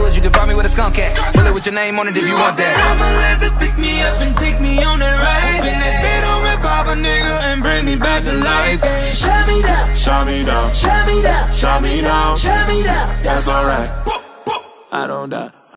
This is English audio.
woods, you can find me with a skunk at. Pull it with your name on it if you want that. I'ma let pick me up and take me on that ride. Open that bed on revolver, nigga, and bring me back to life. Shut me down, Shut me down, shut me down, shut me down. shut me down. That's alright. I don't die.